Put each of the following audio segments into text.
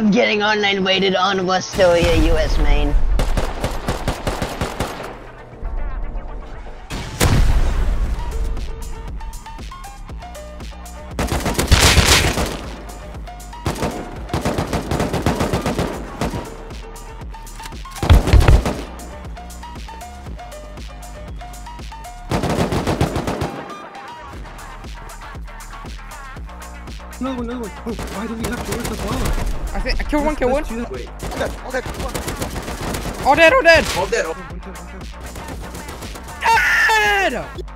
I love getting online waited on Rustoria, US main. One. Oh, why do we have doors as well? I think I killed one, kill one. Let's do that. Wait, all dead, all dead. All dead, all dead. All dead, all One kill, one kill. Dead!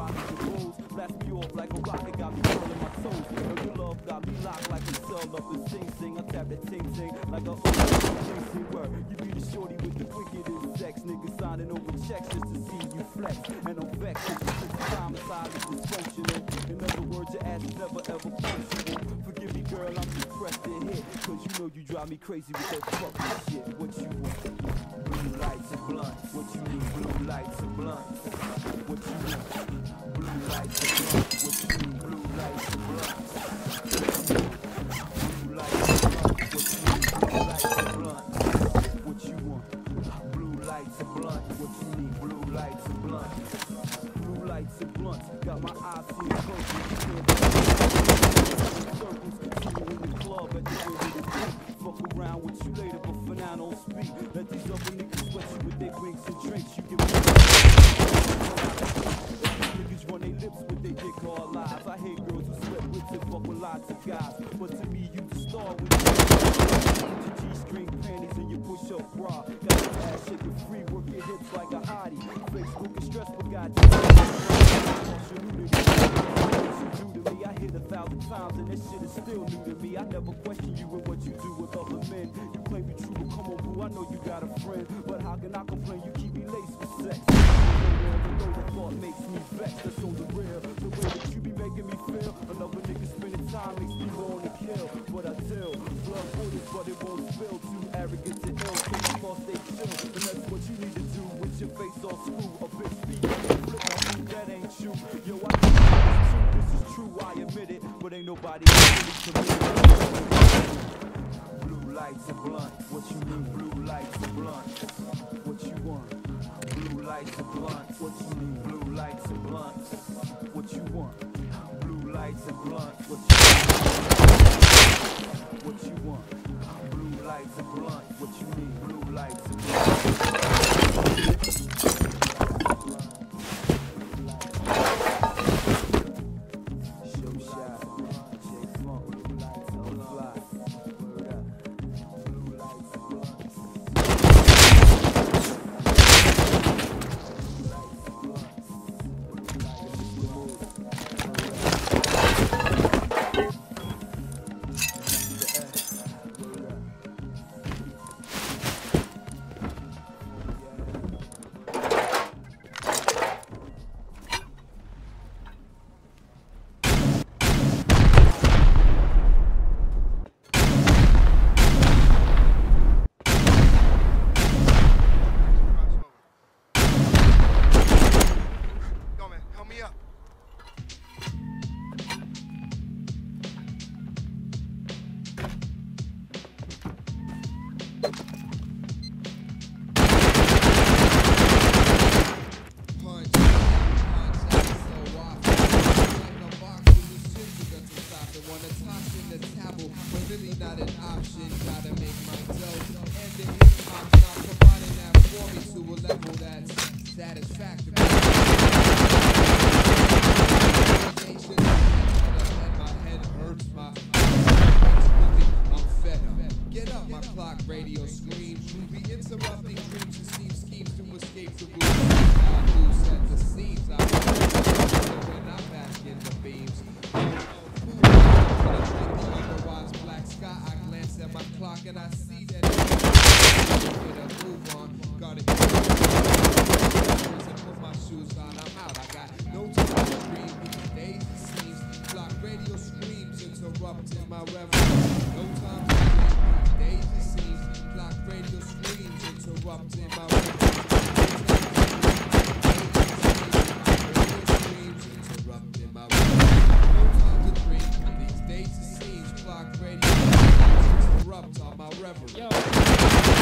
Rocking the rules. Blast me off like a rocket, got me curling my toes. Girl, your love got me locked like a cell up in Sing Sing. I tap that ting ting like a old ting word. You be the shorty with the wickedest sex. Niggas signing over checks just to see you flex. And I'm vexed. Is homicide is dysfunctional. In other words, your ass is never ever functional. Forgive me, girl, I'm just pressed to hit. Cause you know you drive me crazy with that fucking shit. What you want? Blue lights and blunts. What you need? Blue lights and blunts. What you want? Blue lights and blunts. What you need? Blue lights and blunts. What you need? Blue lights and blunts. What you want? Blue lights and blunts. What you need? Blue lights and blunts. Blue lights and blunts. Got my eyes seen close. You can't in the club at the of the. Fuck around with you later, but now don't speak. Let these other niggas sweat you with their drinks and drinks. You me Niggas run their lips with their dick all lives. I hate girls who sweat with and fuck with lots of guys. But to me, you the star with your G-string panties and your push-up bra. Got your ass shaking free, work your hips like a hottie. Facebook is stressed, but goddamn. New to me, I hit a thousand times and that shit is still new to me. I never question you me that's on the real. The way that you be making me feel, another nigga spending time makes me want to kill. But I tell, blood orders, but it won't spill. Too arrogant to ill, so you must stay chill. And that's what you need to do with your face all screw. A bitch speak, flip my food, that ain't you. Yo, I this is true, I admit it. But ain't nobody really committed. Blue lights and blunt, what you need? Blue lights and blunt, what you want? Blue lights and blunt, Oh,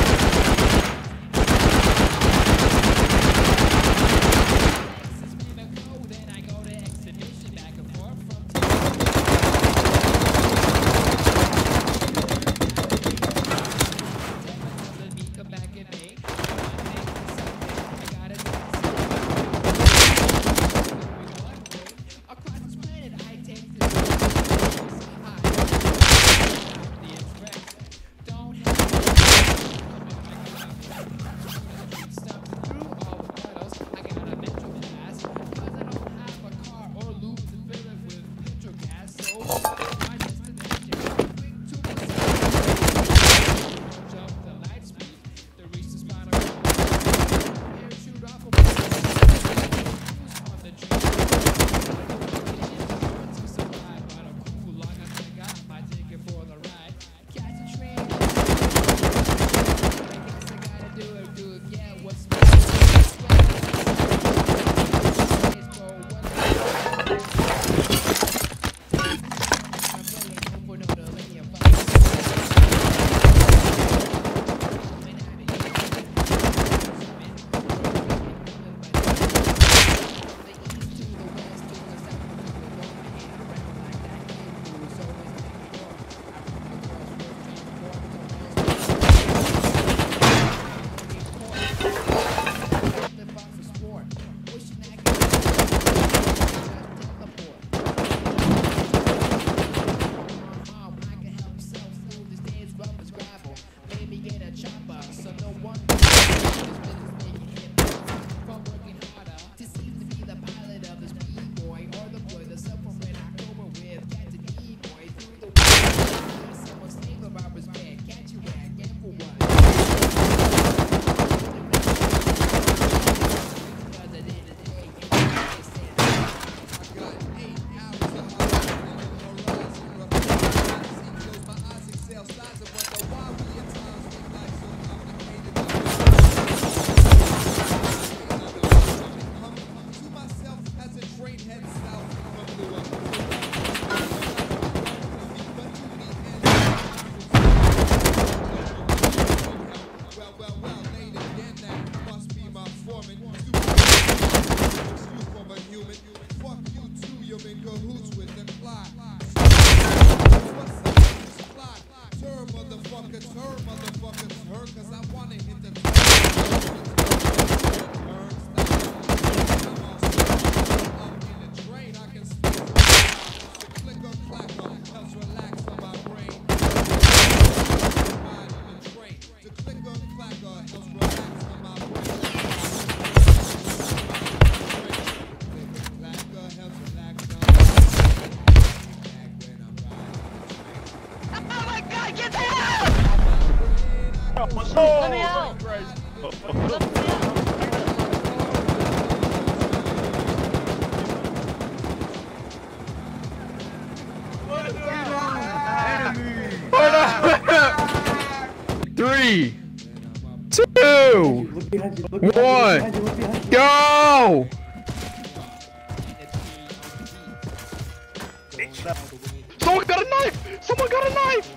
two, one, go! Someone got a knife! Someone got a knife!